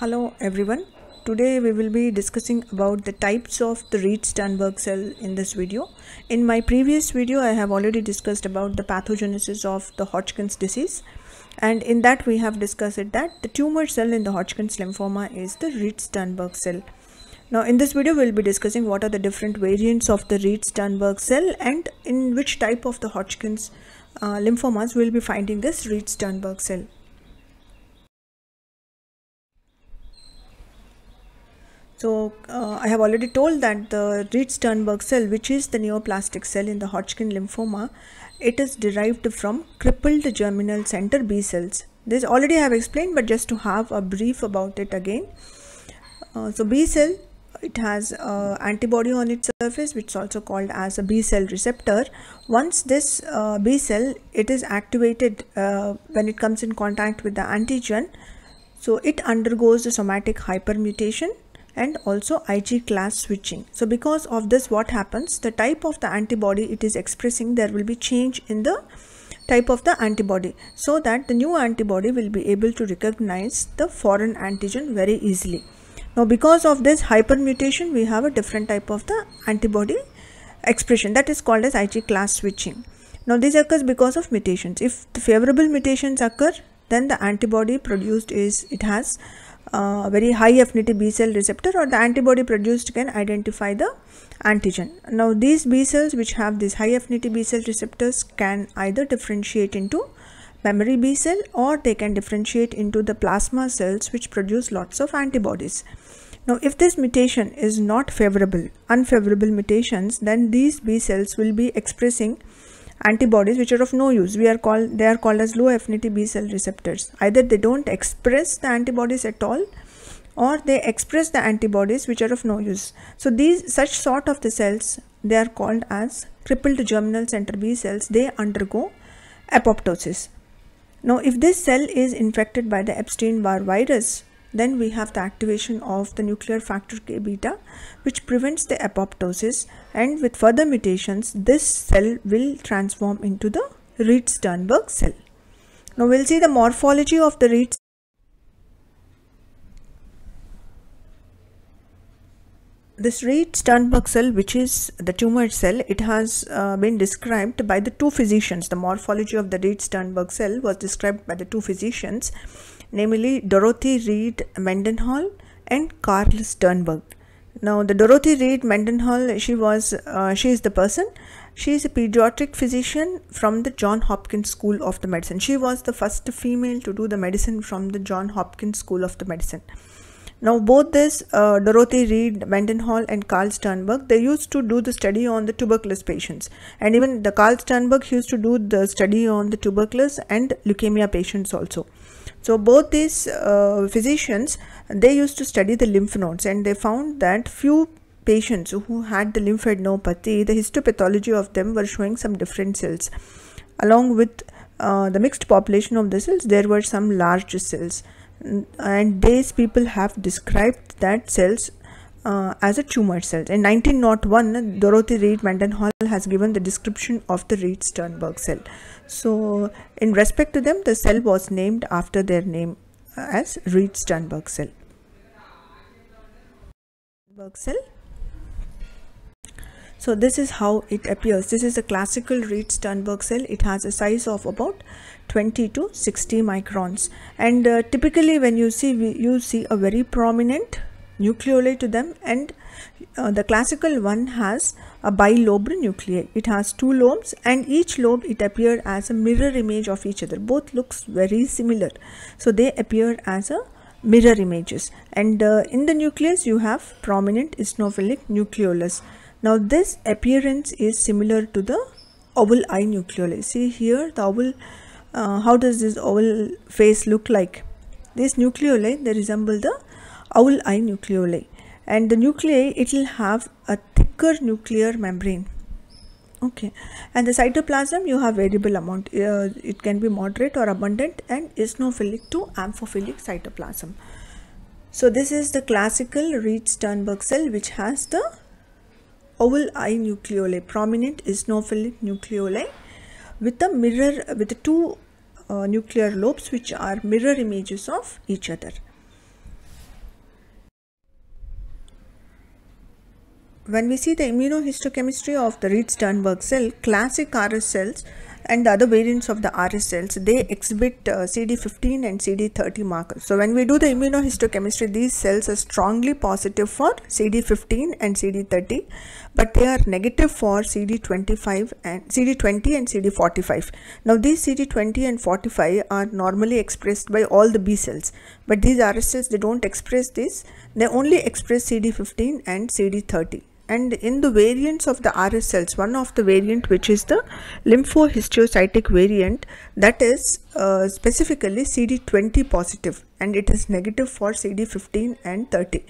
Hello everyone. Today we will be discussing about the types of the Reed-Sternberg cell in this video. In my previous video I have already discussed about the pathogenesis of the Hodgkin's disease and in that we have discussed that the tumor cell in the Hodgkin's lymphoma is the Reed-Sternberg cell. Now in this video we'll be discussing what are the different variants of the Reed-Sternberg cell and in which type of the Hodgkin's uh, lymphomas we'll be finding this Reed-Sternberg cell. So uh, I have already told that the Reed-Sternberg cell, which is the neoplastic cell in the Hodgkin lymphoma, it is derived from crippled germinal center B cells. This already I have explained, but just to have a brief about it again. Uh, so B cell, it has uh, antibody on its surface, which is also called as a B cell receptor. Once this uh, B cell, it is activated uh, when it comes in contact with the antigen. So it undergoes the somatic hypermutation and also Ig class switching. So because of this what happens the type of the antibody it is expressing there will be change in the type of the antibody so that the new antibody will be able to recognize the foreign antigen very easily. Now because of this hypermutation we have a different type of the antibody expression that is called as Ig class switching. Now this occurs because of mutations. If the favorable mutations occur then the antibody produced is it has uh, very high affinity B cell receptor or the antibody produced can identify the antigen. Now these B cells which have these high affinity B cell receptors can either differentiate into memory B cell or they can differentiate into the plasma cells which produce lots of antibodies. Now if this mutation is not favorable, unfavorable mutations, then these B cells will be expressing antibodies which are of no use. We are called they are called as low affinity b cell receptors. Either they don't express the antibodies at all or they express the antibodies which are of no use. So these such sort of the cells they are called as crippled germinal center b cells. They undergo apoptosis. Now if this cell is infected by the epstein-barr virus then we have the activation of the nuclear factor kappa B which prevents the apoptosis. And with further mutations this cell will transform into the Reed-Sternberg cell. Now we'll see the morphology of the Reed this Reed-Sternberg cell which is the tumor cell it has uh, been described by the two physicians. The morphology of the Reed-Sternberg cell was described by the two physicians namely Dorothy Reed Mendenhall and Carl Sternberg. Now, the Dorothy Reed Mendenhall, she was, uh, she is the person. She is a pediatric physician from the John Hopkins School of the Medicine. She was the first female to do the medicine from the John Hopkins School of the Medicine. Now, both this uh, Dorothy Reed Mendenhall and Carl Sternberg, they used to do the study on the tuberculosis patients, and even the Carl Sternberg used to do the study on the tuberculosis and leukemia patients also. So both these uh, physicians, they used to study the lymph nodes and they found that few patients who had the lymphadenopathy, the histopathology of them were showing some different cells. Along with uh, the mixed population of the cells, there were some large cells. And these people have described that cells uh, as a tumor cell. In 1901, Dorothy Reed Mendenhall has given the description of the Reed-Sternberg cell. So, in respect to them, the cell was named after their name uh, as Reed-Sternberg cell. cell. So this is how it appears. This is a classical Reed-Sternberg cell. It has a size of about 20 to 60 microns. And uh, typically when you see, you see a very prominent nucleoli to them and uh, the classical one has a bilobed nuclei. It has two lobes and each lobe it appeared as a mirror image of each other. Both looks very similar. So they appear as a mirror images and uh, in the nucleus you have prominent eosinophilic nucleolus. Now this appearance is similar to the owl eye nucleoli. See here the oval, uh, how does this oval face look like? This nucleoli they resemble the owl eye nucleoli. And the nuclei it will have a thicker nuclear membrane. Okay. And the cytoplasm you have variable amount uh, it can be moderate or abundant and eosinophilic to amphiphilic cytoplasm. So this is the classical Reed-Sternberg cell which has the owl eye nucleoli prominent eosinophilic nucleoli with the mirror with two uh, nuclear lobes which are mirror images of each other when we see the immunohistochemistry of the Reed-Sternberg cell, classic RS cells and the other variants of the RS cells, they exhibit uh, CD15 and CD30 markers. So when we do the immunohistochemistry, these cells are strongly positive for CD15 and CD30, but they are negative for CD25 and CD20 and CD45. Now these CD20 and 45 are normally expressed by all the B cells, but these RS cells, they don't express this. They only express CD15 and CD30 and in the variants of the RS cells, one of the variant which is the lymphohistiocytic variant that is uh, specifically CD20 positive and it is negative for CD15 and 30.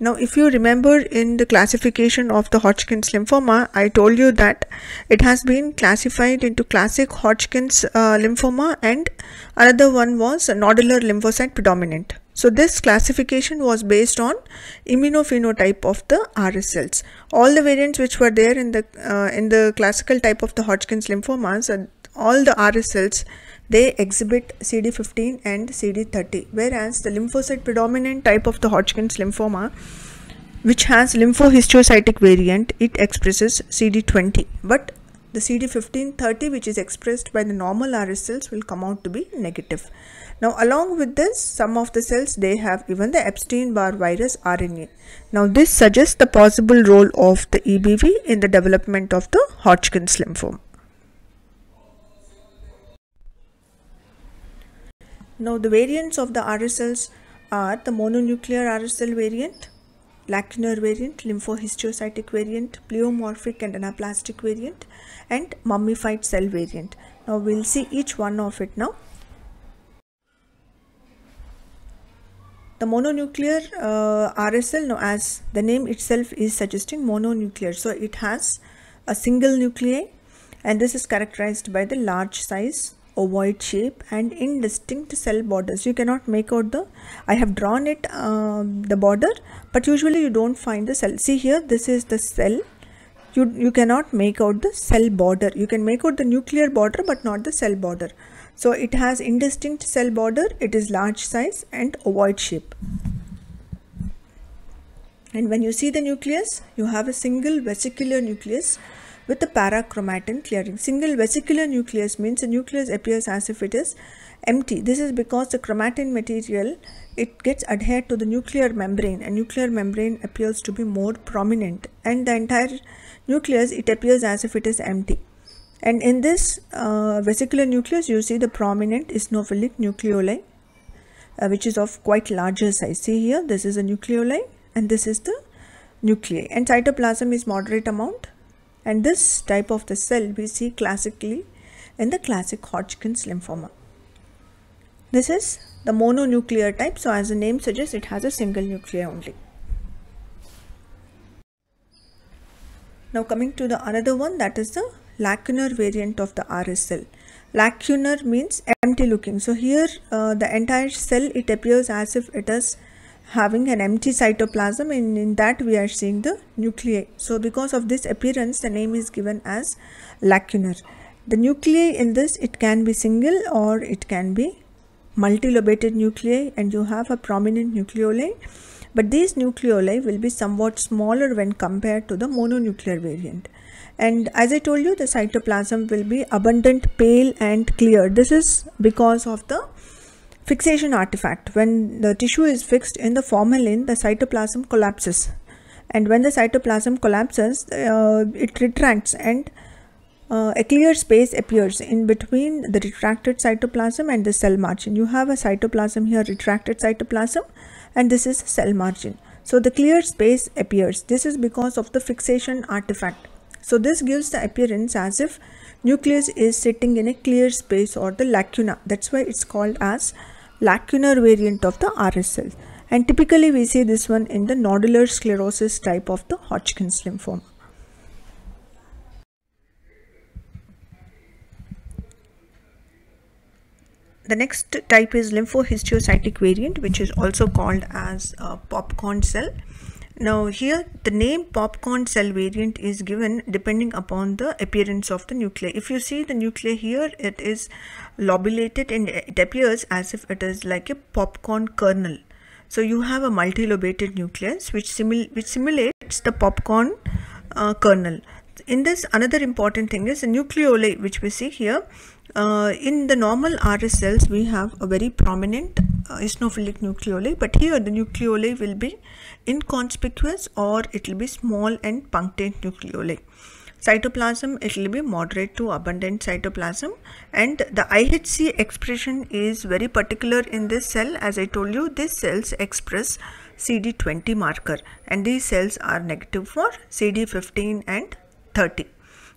Now if you remember in the classification of the Hodgkin's lymphoma, I told you that it has been classified into classic Hodgkin's uh, lymphoma and another one was nodular lymphocyte predominant. So this classification was based on immunophenotype of the RS cells. All the variants which were there in the uh, in the classical type of the Hodgkin's lymphomas, uh, all the RS cells they exhibit CD15 and CD30 whereas the lymphocyte predominant type of the Hodgkin's lymphoma which has lymphohistiocytic variant it expresses CD20 but the CD15-30 which is expressed by the normal RS cells will come out to be negative. Now along with this some of the cells they have even the Epstein-Barr virus RNA. Now this suggests the possible role of the EBV in the development of the Hodgkin's lymphoma. Now the variants of the RS cells are the mononuclear RS cell variant, lacunar variant, lymphohistiocytic variant, pleomorphic and anaplastic variant and mummified cell variant. Now we'll see each one of it now. The mononuclear uh, RS cell, as the name itself is suggesting mononuclear, so it has a single nuclei and this is characterized by the large size, ovoid shape and indistinct cell borders. You cannot make out the, I have drawn it, um, the border, but usually you don't find the cell. See here, this is the cell. You, you cannot make out the cell border. You can make out the nuclear border, but not the cell border. So it has indistinct cell border, it is large size and ovoid shape. And when you see the nucleus, you have a single vesicular nucleus with a parachromatin clearing. Single vesicular nucleus means the nucleus appears as if it is empty. This is because the chromatin material, it gets adhered to the nuclear membrane and nuclear membrane appears to be more prominent and the entire nucleus, it appears as if it is empty. And in this uh, vesicular nucleus, you see the prominent eosinophilic nucleoli, uh, which is of quite larger size. See here, this is a nucleoli and this is the nuclei. And cytoplasm is moderate amount. And this type of the cell we see classically in the classic Hodgkin's lymphoma. This is the mononuclear type. So as the name suggests, it has a single nuclei only. Now coming to the another one that is the lacunar variant of the RS cell. Lacunar means empty looking. So here uh, the entire cell it appears as if it is having an empty cytoplasm and in that we are seeing the nuclei. So because of this appearance the name is given as lacunar. The nuclei in this it can be single or it can be multilobated nuclei and you have a prominent nucleoli but these nucleoli will be somewhat smaller when compared to the mononuclear variant. And as I told you the cytoplasm will be abundant pale and clear. This is because of the fixation artifact. When the tissue is fixed in the formalin the cytoplasm collapses. And when the cytoplasm collapses uh, it retracts and uh, a clear space appears in between the retracted cytoplasm and the cell margin you have a cytoplasm here retracted cytoplasm and this is cell margin so the clear space appears this is because of the fixation artifact so this gives the appearance as if nucleus is sitting in a clear space or the lacuna. That's why it's called as lacunar variant of the RS cells. And typically we see this one in the nodular sclerosis type of the Hodgkin's lymphoma. The next type is lymphohistiocytic variant which is also called as popcorn cell now here the name popcorn cell variant is given depending upon the appearance of the nuclei. If you see the nuclei here it is lobulated and it appears as if it is like a popcorn kernel. So you have a multilobated nucleus which, simul which simulates the popcorn uh, kernel. In this, another important thing is the nucleoli, which we see here. Uh, in the normal RS cells, we have a very prominent uh, eosinophilic nucleoli, but here the nucleoli will be inconspicuous or it will be small and punctate nucleoli. Cytoplasm it will be moderate to abundant cytoplasm and the IHC expression is very particular in this cell. As I told you these cells express CD20 marker and these cells are negative for CD15 and 30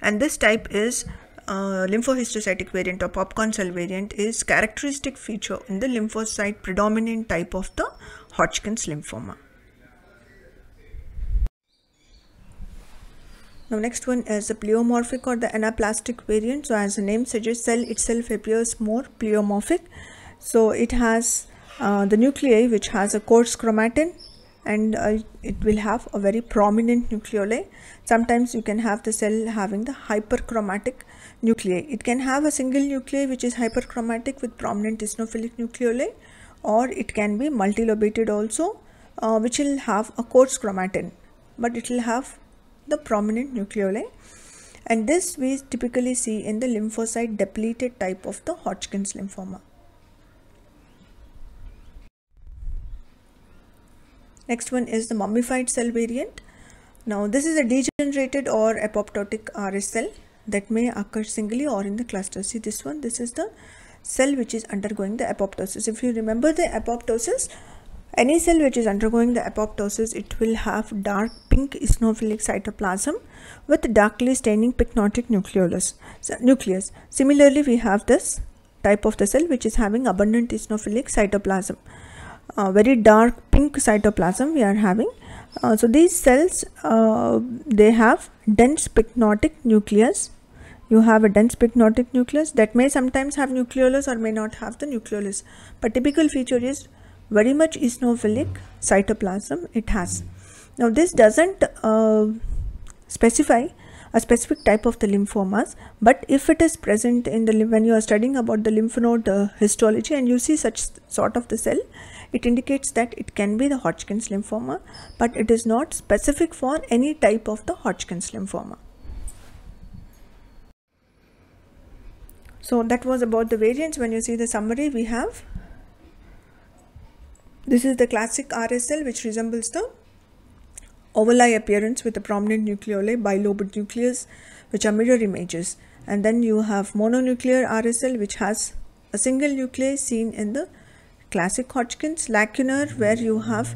and this type is uh, lymphohistiocytic variant or popcorn cell variant is characteristic feature in the lymphocyte predominant type of the Hodgkin's lymphoma. Now next one is the pleomorphic or the anaplastic variant. So as the name suggests, cell itself appears more pleomorphic. So it has uh, the nuclei which has a coarse chromatin and uh, it will have a very prominent nucleoli. Sometimes you can have the cell having the hyperchromatic nuclei. It can have a single nuclei which is hyperchromatic with prominent eosinophilic nucleoli or it can be multilobated also uh, which will have a coarse chromatin but it will have the prominent nucleoli and this we typically see in the lymphocyte depleted type of the Hodgkin's lymphoma. Next one is the mummified cell variant. Now this is a degenerated or apoptotic RS cell that may occur singly or in the cluster. See this one, this is the cell which is undergoing the apoptosis. If you remember the apoptosis, any cell which is undergoing the apoptosis, it will have dark pink eosinophilic cytoplasm with darkly staining pycnotic nucleolus, so, nucleus. Similarly, we have this type of the cell which is having abundant eosinophilic cytoplasm. Uh, very dark pink cytoplasm we are having. Uh, so these cells, uh, they have dense pycnotic nucleus. You have a dense pycnotic nucleus that may sometimes have nucleolus or may not have the nucleolus. But typical feature is very much eosinophilic cytoplasm it has. Now this doesn't uh, specify a specific type of the lymphomas but if it is present in the when you are studying about the lymph node uh, histology and you see such sort of the cell it indicates that it can be the Hodgkin's lymphoma but it is not specific for any type of the Hodgkin's lymphoma. So that was about the variants when you see the summary we have this is the classic RS cell which resembles the owl-eye appearance with a prominent nucleoli, bilobed nucleus which are mirror images. And then you have mononuclear RS cell which has a single nucleus seen in the classic Hodgkin's lacunar where you have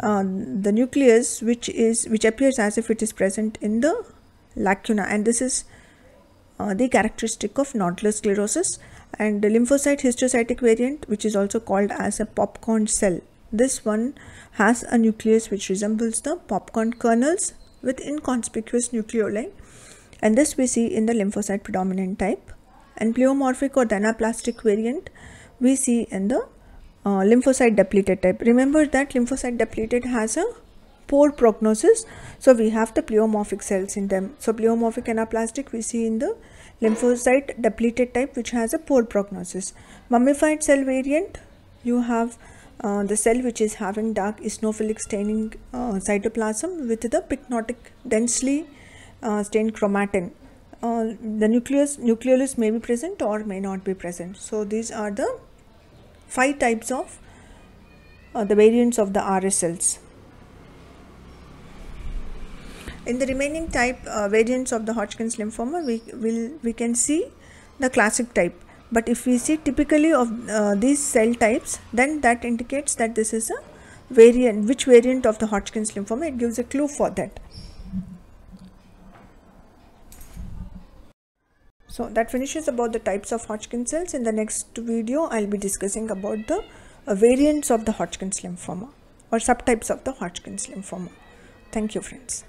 uh, the nucleus which is which appears as if it is present in the lacuna and this is uh, the characteristic of nodular sclerosis and the lymphocyte histiocytic variant which is also called as a popcorn cell this one has a nucleus which resembles the popcorn kernels with inconspicuous nucleoli and this we see in the lymphocyte predominant type and pleomorphic or anaplastic variant we see in the uh, lymphocyte depleted type. Remember that lymphocyte depleted has a poor prognosis so we have the pleomorphic cells in them. So pleomorphic anaplastic we see in the lymphocyte depleted type which has a poor prognosis. Mummified cell variant you have uh, the cell which is having dark eosinophilic staining uh, cytoplasm with the pycnotic densely uh, stained chromatin. Uh, the nucleus nucleolus may be present or may not be present. So these are the five types of uh, the variants of the RS cells. In the remaining type variants of the Hodgkin's lymphoma, we will we can see the classic type. But if we see typically of uh, these cell types then that indicates that this is a variant which variant of the Hodgkin's lymphoma it gives a clue for that. So that finishes about the types of Hodgkin cells. In the next video I'll be discussing about the uh, variants of the Hodgkin's lymphoma or subtypes of the Hodgkin's lymphoma. Thank you friends